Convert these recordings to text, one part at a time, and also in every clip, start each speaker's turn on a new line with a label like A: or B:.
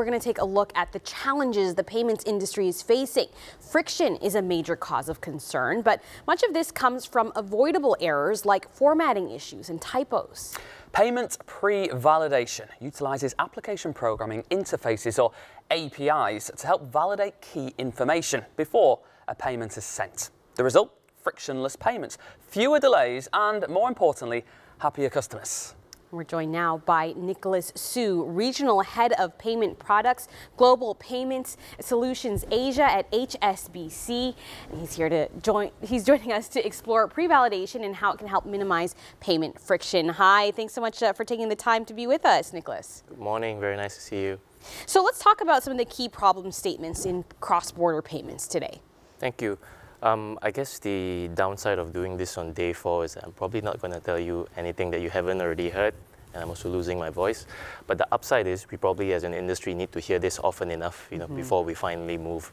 A: we're going to take a look at the challenges the payments industry is facing. Friction is a major cause of concern, but much of this comes from avoidable errors like formatting issues and typos.
B: Payment pre-validation utilizes application programming interfaces or APIs to help validate key information before a payment is sent. The result? Frictionless payments, fewer delays, and more importantly, happier customers.
A: We're joined now by Nicholas Soo, Regional Head of Payment Products, Global Payments Solutions Asia at HSBC. And he's here to join, he's joining us to explore pre-validation and how it can help minimize payment friction. Hi, thanks so much uh, for taking the time to be with us, Nicholas.
C: Good morning, very nice to see you.
A: So let's talk about some of the key problem statements in cross-border payments today.
C: Thank you. Um, I guess the downside of doing this on day four is I'm probably not going to tell you anything that you haven't already heard, and I'm also losing my voice. But the upside is we probably, as an industry, need to hear this often enough, you know, mm -hmm. before we finally move.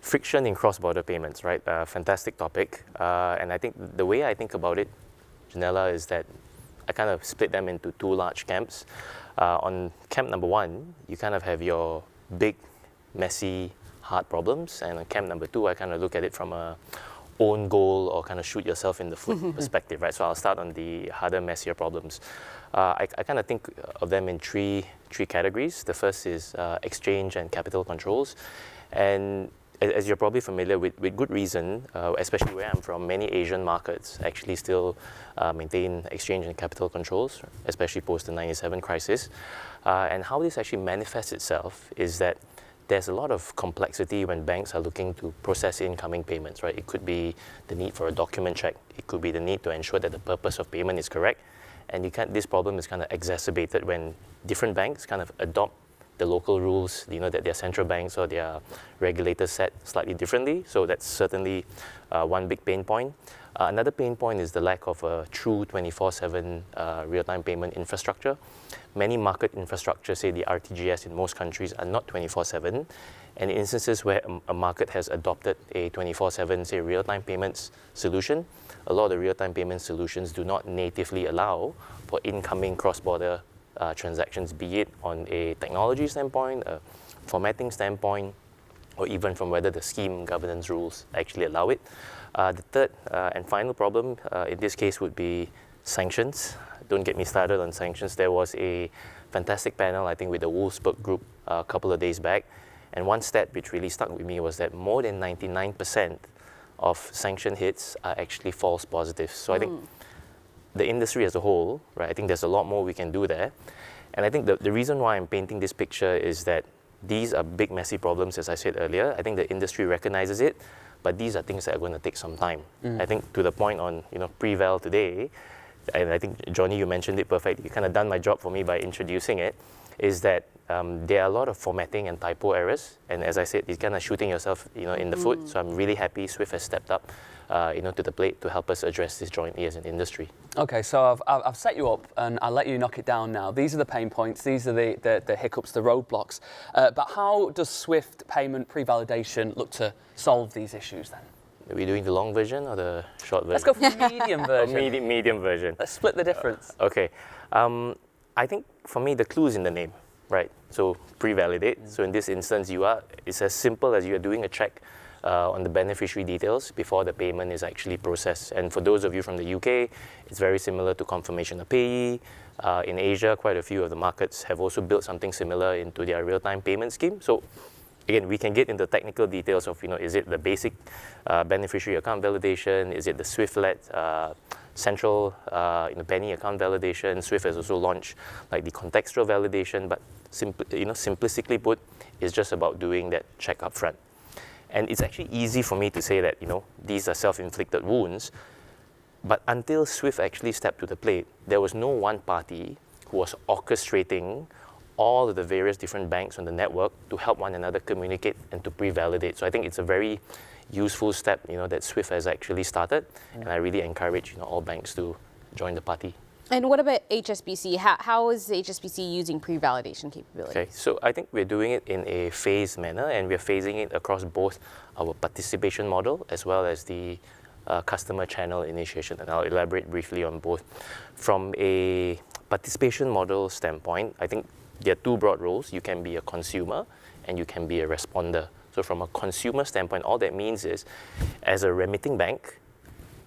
C: Friction in cross-border payments, right? Uh, fantastic topic, uh, and I think the way I think about it, Janella, is that I kind of split them into two large camps. Uh, on camp number one, you kind of have your big, messy hard problems. And on camp number two, I kind of look at it from a own goal or kind of shoot yourself in the foot perspective, right? So I'll start on the harder, messier problems. Uh, I, I kind of think of them in three, three categories. The first is uh, exchange and capital controls. And as you're probably familiar with, with good reason, uh, especially where I'm from, many Asian markets actually still uh, maintain exchange and capital controls, especially post the 97 crisis. Uh, and how this actually manifests itself is that there's a lot of complexity when banks are looking to process incoming payments, right? It could be the need for a document check. It could be the need to ensure that the purpose of payment is correct. And this problem is kind of exacerbated when different banks kind of adopt the local rules, you know, that their central banks or their regulators set slightly differently. So that's certainly uh, one big pain point. Uh, another pain point is the lack of a true 24-7 uh, real-time payment infrastructure. Many market infrastructure, say the RTGS in most countries, are not 24-7. And in instances where a, a market has adopted a 24-7, say, real-time payments solution, a lot of the real-time payment solutions do not natively allow for incoming cross-border uh, transactions, be it on a technology standpoint, a formatting standpoint, or even from whether the scheme governance rules actually allow it. Uh, the third uh, and final problem uh, in this case would be sanctions. Don't get me started on sanctions. There was a fantastic panel, I think, with the Wolfsberg Group a couple of days back. And one stat which really stuck with me was that more than 99% of sanction hits are actually false positives. So mm. I think hmm. The industry as a whole, right, I think there's a lot more we can do there. And I think the, the reason why I'm painting this picture is that these are big, messy problems, as I said earlier. I think the industry recognizes it, but these are things that are going to take some time. Mm. I think to the point on you know Preval today, and I think Johnny, you mentioned it perfectly. You kind of done my job for me by introducing it. Is that um, there are a lot of formatting and typo errors, and as I said, it's kind of shooting yourself, you know, in the mm. foot. So I'm really happy Swift has stepped up uh, you know, to the plate to help us address this jointly as an industry.
B: Okay, so I've, I've set you up and I'll let you knock it down now. These are the pain points, these are the, the, the hiccups, the roadblocks. Uh, but how does Swift payment pre-validation look to solve these issues then?
C: Are we doing the long version or the short version?
B: Let's go for the medium version.
C: medium, medium version.
B: Let's split the difference.
C: Uh, okay. Um, I think for me, the clue is in the name, right? So pre-validate. Mm. So in this instance, you are, it's as simple as you are doing a check uh, on the beneficiary details before the payment is actually processed. And for those of you from the UK, it's very similar to confirmation of payee. Uh, in Asia, quite a few of the markets have also built something similar into their real-time payment scheme. So again, we can get into technical details of, you know, is it the basic uh, beneficiary account validation? Is it the Swift-led uh, central uh, Penny account validation? Swift has also launched like the contextual validation, but you know, simplistically put, it's just about doing that check up front. And it's actually easy for me to say that, you know, these are self-inflicted wounds. But until Swift actually stepped to the plate, there was no one party who was orchestrating all of the various different banks on the network to help one another communicate and to pre-validate. So I think it's a very useful step, you know, that Swift has actually started. Mm. And I really encourage, you know, all banks to join the party.
A: And what about HSBC? How, how is HSBC using pre-validation capability?
C: Okay, so I think we're doing it in a phased manner and we're phasing it across both our participation model as well as the uh, customer channel initiation. And I'll elaborate briefly on both. From a participation model standpoint, I think there are two broad roles. You can be a consumer and you can be a responder. So from a consumer standpoint, all that means is, as a remitting bank,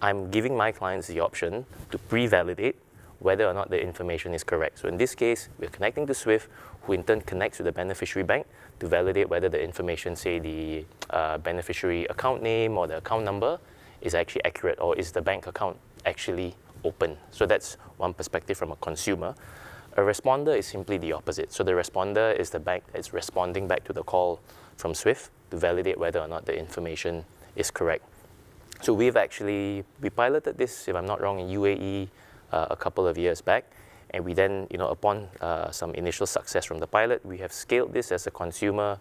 C: I'm giving my clients the option to pre-validate whether or not the information is correct. So in this case, we're connecting to SWIFT, who in turn connects with the beneficiary bank to validate whether the information, say the uh, beneficiary account name or the account number, is actually accurate or is the bank account actually open. So that's one perspective from a consumer. A responder is simply the opposite. So the responder is the bank that's responding back to the call from SWIFT to validate whether or not the information is correct. So we've actually, we piloted this, if I'm not wrong, in UAE a couple of years back. And we then, you know, upon uh, some initial success from the pilot, we have scaled this as a consumer,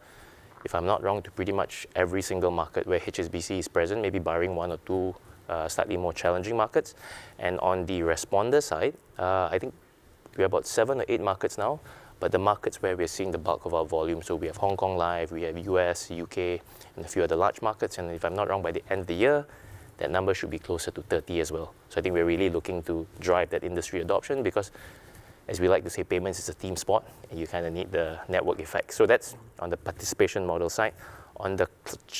C: if I'm not wrong, to pretty much every single market where HSBC is present, maybe barring one or two uh, slightly more challenging markets. And on the responder side, uh, I think we're about seven or eight markets now, but the markets where we're seeing the bulk of our volume, so we have Hong Kong live, we have US, UK, and a few other large markets. And if I'm not wrong, by the end of the year, that number should be closer to 30 as well. So I think we're really looking to drive that industry adoption because as we like to say, payments is a team sport and you kind of need the network effect. So that's on the participation model side. On the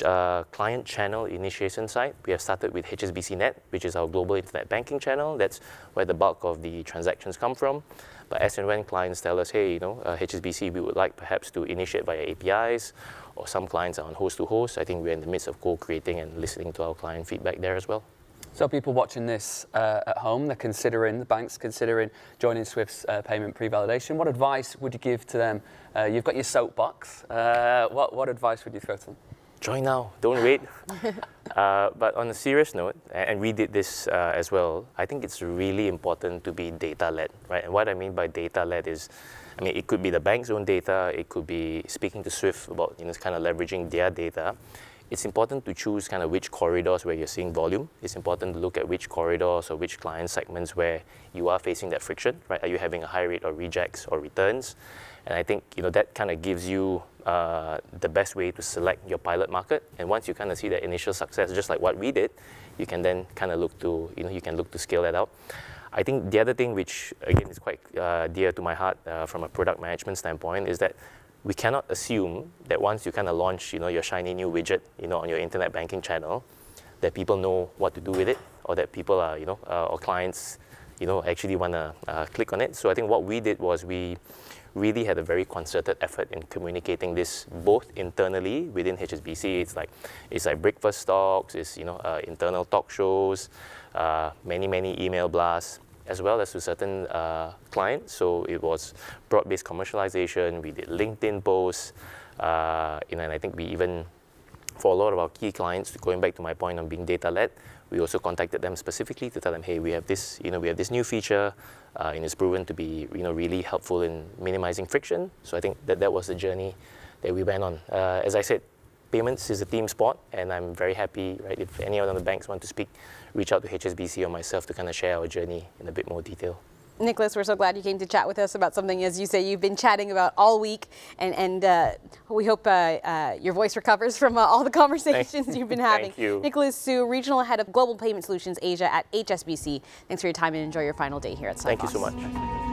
C: uh, client channel initiation side, we have started with HSBC Net, which is our global internet banking channel. That's where the bulk of the transactions come from. But as and when clients tell us, hey, you know, uh, HSBC, we would like perhaps to initiate via APIs, or some clients are on host to host, I think we're in the midst of co-creating and listening to our client feedback there as well.
B: So people watching this uh, at home, they're considering, the bank's considering joining Swift's uh, payment pre-validation. What advice would you give to them? Uh, you've got your soapbox. Uh, what, what advice would you throw to them?
C: Join now, don't wait. Uh, but on a serious note, and we did this uh, as well, I think it's really important to be data-led, right? And what I mean by data-led is, I mean, it could be the bank's own data, it could be speaking to Swift about, you know, kind of leveraging their data it's important to choose kind of which corridors where you're seeing volume. It's important to look at which corridors or which client segments where you are facing that friction, right? Are you having a high rate of rejects or returns? And I think you know that kind of gives you uh, the best way to select your pilot market. And once you kind of see that initial success, just like what we did, you can then kind of look to you know you can look to scale that out. I think the other thing, which again is quite uh, dear to my heart uh, from a product management standpoint, is that we cannot assume that once you kind of launch, you know, your shiny new widget, you know, on your internet banking channel, that people know what to do with it, or that people are, you know, uh, or clients, you know, actually want to uh, click on it. So I think what we did was we really had a very concerted effort in communicating this both internally within HSBC. It's like it's like breakfast talks, it's you know uh, internal talk shows, uh, many many email blasts, as well as to certain uh, clients. So it was broad-based commercialization. We did LinkedIn posts, uh, you know, and I think we even, for a lot of our key clients, going back to my point on being data-led, we also contacted them specifically to tell them, hey, we have this, you know, we have this new feature, uh, and it's proven to be, you know, really helpful in minimizing friction. So I think that that was the journey that we went on. Uh, as I said, payments is a team sport, and I'm very happy, right, if any of the banks want to speak, reach out to HSBC or myself to kind of share our journey in a bit more detail.
A: Nicholas, we're so glad you came to chat with us about something, as you say, you've been chatting about all week, and, and uh, we hope uh, uh, your voice recovers from uh, all the conversations you've been having.
C: Thank you.
A: Nicholas Soo, Regional Head of Global Payment Solutions Asia at HSBC. Thanks for your time and enjoy your final day here at Sibos.
C: Thank you so much.